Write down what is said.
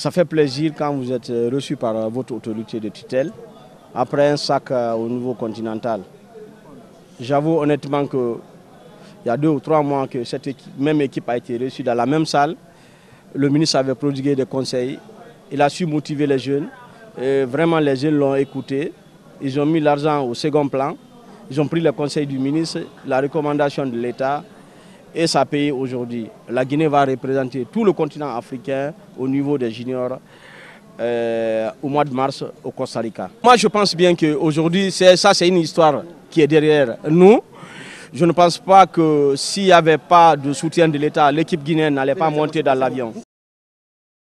Ça fait plaisir quand vous êtes reçu par votre autorité de tutelle après un sac au niveau continental. J'avoue honnêtement que il y a deux ou trois mois que cette même équipe a été reçue dans la même salle. Le ministre avait prodigué des conseils. Il a su motiver les jeunes. Vraiment, les jeunes l'ont écouté. Ils ont mis l'argent au second plan. Ils ont pris le conseil du ministre, la recommandation de l'État. Et ça paye aujourd'hui. La Guinée va représenter tout le continent africain au niveau des juniors euh, au mois de mars au Costa Rica. Moi, je pense bien qu'aujourd'hui, ça, c'est une histoire qui est derrière nous. Je ne pense pas que s'il n'y avait pas de soutien de l'État, l'équipe guinéenne n'allait pas monter dans l'avion.